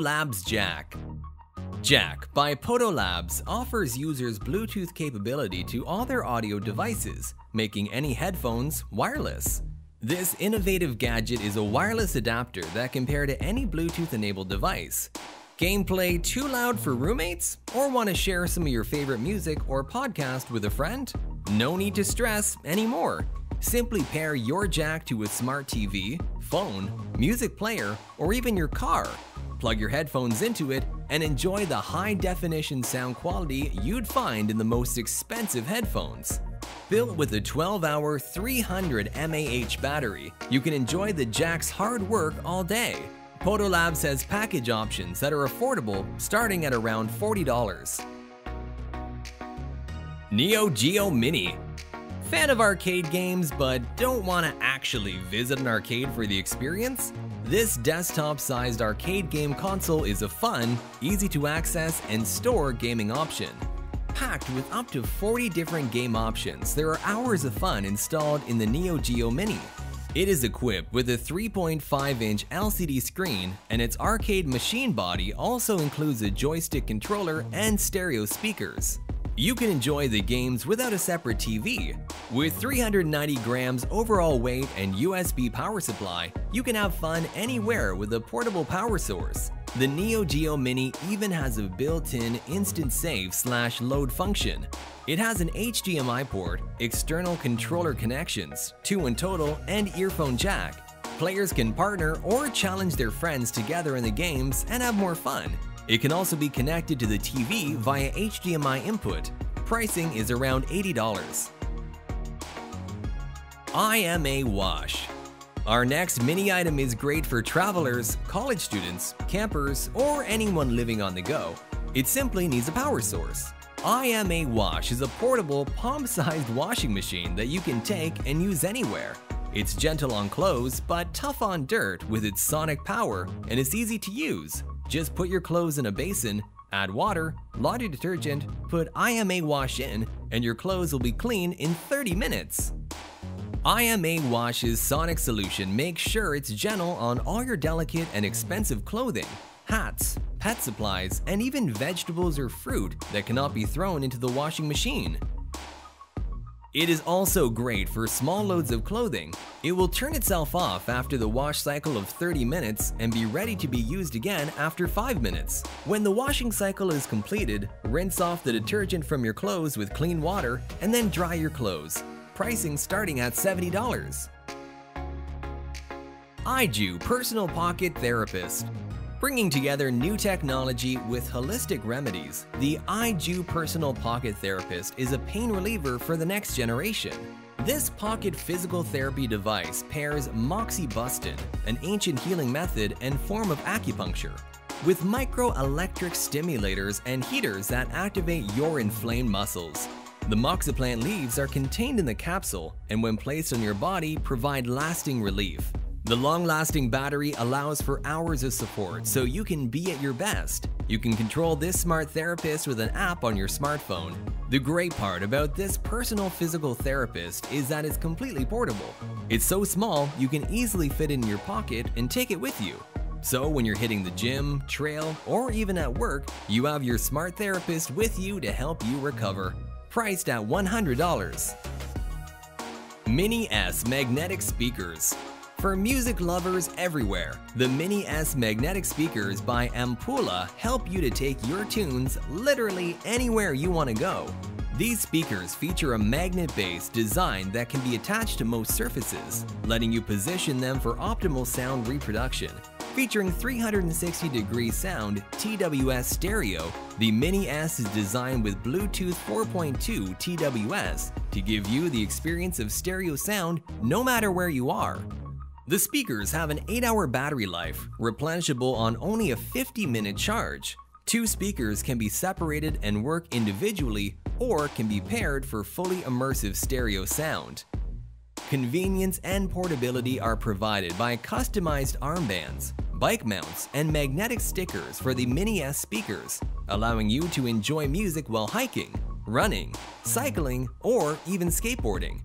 Labs Jack Jack by Podo Labs offers users Bluetooth capability to all their audio devices, making any headphones wireless. This innovative gadget is a wireless adapter that can pair to any Bluetooth-enabled device. Gameplay too loud for roommates? Or want to share some of your favorite music or podcast with a friend? No need to stress anymore. Simply pair your jack to a smart TV, phone, music player, or even your car. Plug your headphones into it and enjoy the high definition sound quality you'd find in the most expensive headphones. Built with a 12 hour 300 mAh battery, you can enjoy the jack's hard work all day. Podo Labs has package options that are affordable starting at around $40. Neo Geo Mini Fan of arcade games but don't want to actually visit an arcade for the experience? This desktop-sized arcade game console is a fun, easy to access and store gaming option. Packed with up to 40 different game options, there are hours of fun installed in the Neo Geo Mini. It is equipped with a 3.5-inch LCD screen, and its arcade machine body also includes a joystick controller and stereo speakers. You can enjoy the games without a separate TV. With 390 grams overall weight and USB power supply, you can have fun anywhere with a portable power source. The Neo Geo Mini even has a built-in instant save slash load function. It has an HDMI port, external controller connections, two in total, and earphone jack. Players can partner or challenge their friends together in the games and have more fun. It can also be connected to the TV via HDMI input. Pricing is around $80. ImaWash Our next mini item is great for travelers, college students, campers, or anyone living on the go. It simply needs a power source. ImaWash is a portable, palm-sized washing machine that you can take and use anywhere. It's gentle on clothes, but tough on dirt with its sonic power, and it's easy to use. Just put your clothes in a basin, add water, laundry detergent, put ImaWash in, and your clothes will be clean in 30 minutes. ImaWash's sonic solution makes sure it's gentle on all your delicate and expensive clothing, hats, pet supplies, and even vegetables or fruit that cannot be thrown into the washing machine. It is also great for small loads of clothing. It will turn itself off after the wash cycle of 30 minutes and be ready to be used again after 5 minutes. When the washing cycle is completed, rinse off the detergent from your clothes with clean water and then dry your clothes. Pricing starting at $70. Ijoou Personal Pocket Therapist Bringing together new technology with holistic remedies, the Ijoou Personal Pocket Therapist is a pain reliever for the next generation. This pocket physical therapy device pairs moxibustion, an ancient healing method and form of acupuncture, with microelectric stimulators and heaters that activate your inflamed muscles. The moxiplant leaves are contained in the capsule and when placed on your body provide lasting relief. The long-lasting battery allows for hours of support so you can be at your best. You can control this smart therapist with an app on your smartphone. The great part about this personal physical therapist is that it's completely portable. It's so small you can easily fit it in your pocket and take it with you. So when you're hitting the gym, trail, or even at work, you have your smart therapist with you to help you recover. Priced at $100. Mini S Magnetic Speakers for music lovers everywhere, the Mini S magnetic speakers by Ampula help you to take your tunes literally anywhere you want to go. These speakers feature a magnet-based design that can be attached to most surfaces, letting you position them for optimal sound reproduction. Featuring 360 degree sound TWS stereo, the Mini S is designed with Bluetooth 4.2 TWS to give you the experience of stereo sound no matter where you are. The speakers have an 8-hour battery life, replenishable on only a 50-minute charge. Two speakers can be separated and work individually or can be paired for fully immersive stereo sound. Convenience and portability are provided by customized armbands, bike mounts, and magnetic stickers for the Mini S speakers, allowing you to enjoy music while hiking, running, cycling, or even skateboarding.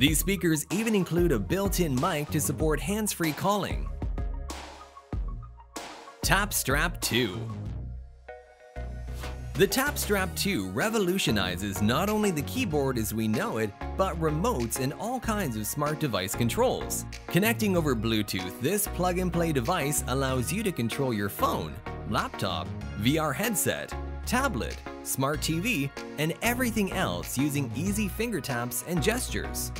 These speakers even include a built-in mic to support hands-free calling. Tap Strap 2 The Tap Strap 2 revolutionizes not only the keyboard as we know it, but remotes and all kinds of smart device controls. Connecting over Bluetooth, this plug-and-play device allows you to control your phone, laptop, VR headset, tablet, smart TV, and everything else using easy finger taps and gestures.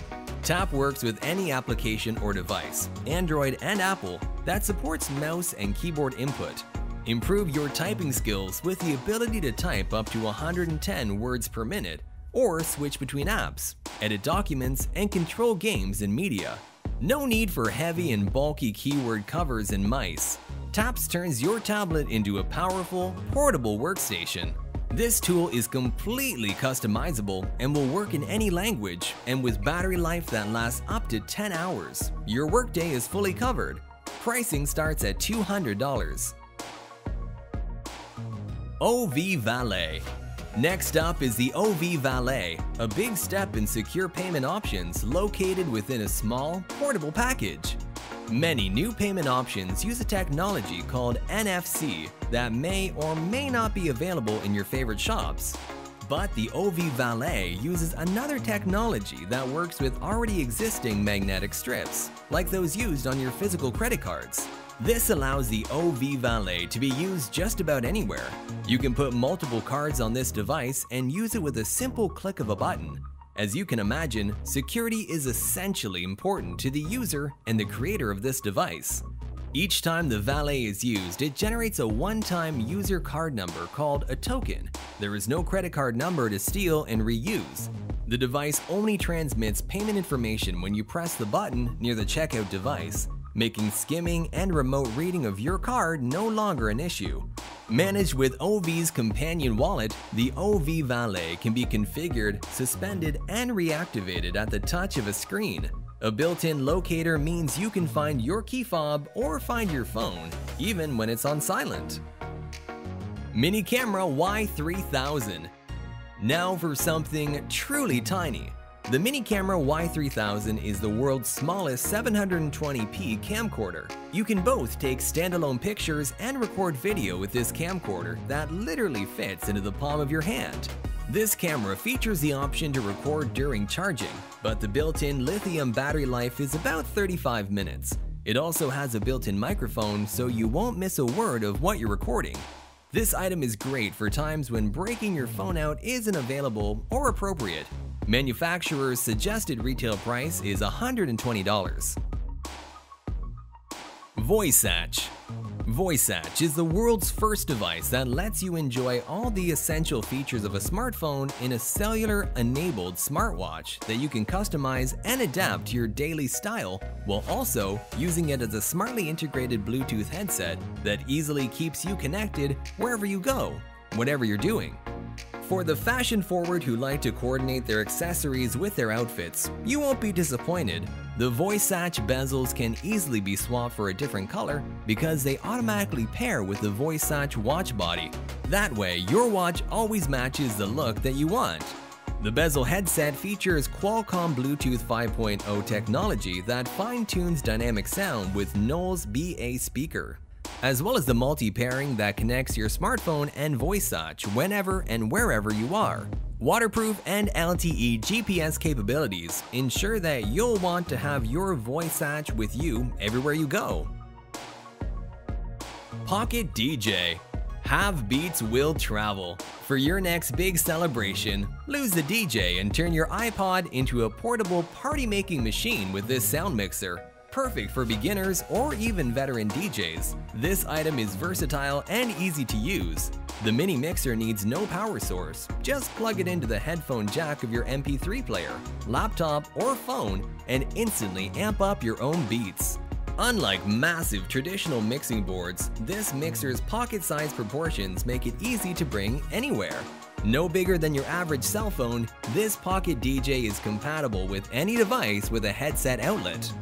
Tap works with any application or device, Android and Apple, that supports mouse and keyboard input. Improve your typing skills with the ability to type up to 110 words per minute or switch between apps, edit documents, and control games and media. No need for heavy and bulky keyword covers and mice. Taps turns your tablet into a powerful, portable workstation. This tool is completely customizable and will work in any language and with battery life that lasts up to 10 hours. Your workday is fully covered. Pricing starts at $200. OV Valet Next up is the OV Valet, a big step in secure payment options located within a small, portable package. Many new payment options use a technology called NFC that may or may not be available in your favorite shops. But the OV Valet uses another technology that works with already existing magnetic strips, like those used on your physical credit cards. This allows the OV Valet to be used just about anywhere. You can put multiple cards on this device and use it with a simple click of a button, as you can imagine, security is essentially important to the user and the creator of this device. Each time the valet is used, it generates a one-time user card number called a token. There is no credit card number to steal and reuse. The device only transmits payment information when you press the button near the checkout device, making skimming and remote reading of your card no longer an issue. Managed with OV's companion wallet, the OV Valet can be configured, suspended, and reactivated at the touch of a screen. A built-in locator means you can find your key fob or find your phone, even when it's on silent. Mini Camera Y3000 Now for something truly tiny. The Mini Camera Y3000 is the world's smallest 720p camcorder. You can both take standalone pictures and record video with this camcorder that literally fits into the palm of your hand. This camera features the option to record during charging, but the built-in lithium battery life is about 35 minutes. It also has a built-in microphone so you won't miss a word of what you're recording. This item is great for times when breaking your phone out isn't available or appropriate, Manufacturer's suggested retail price is $120. VOIXATCH VOIXATCH is the world's first device that lets you enjoy all the essential features of a smartphone in a cellular-enabled smartwatch that you can customize and adapt to your daily style while also using it as a smartly integrated Bluetooth headset that easily keeps you connected wherever you go, whatever you're doing. For the fashion forward who like to coordinate their accessories with their outfits, you won't be disappointed. The VOIXATCH bezels can easily be swapped for a different color because they automatically pair with the VOIXATCH watch body. That way, your watch always matches the look that you want. The bezel headset features Qualcomm Bluetooth 5.0 technology that fine-tunes dynamic sound with Knowles BA speaker as well as the multi-pairing that connects your smartphone and VOIXATCH whenever and wherever you are. Waterproof and LTE GPS capabilities ensure that you'll want to have your VOIXATCH with you everywhere you go. Pocket DJ have Beats will travel. For your next big celebration, lose the DJ and turn your iPod into a portable party-making machine with this sound mixer perfect for beginners or even veteran DJs. This item is versatile and easy to use. The mini mixer needs no power source, just plug it into the headphone jack of your MP3 player, laptop, or phone and instantly amp up your own beats. Unlike massive traditional mixing boards, this mixer's pocket-sized proportions make it easy to bring anywhere. No bigger than your average cell phone, this Pocket DJ is compatible with any device with a headset outlet.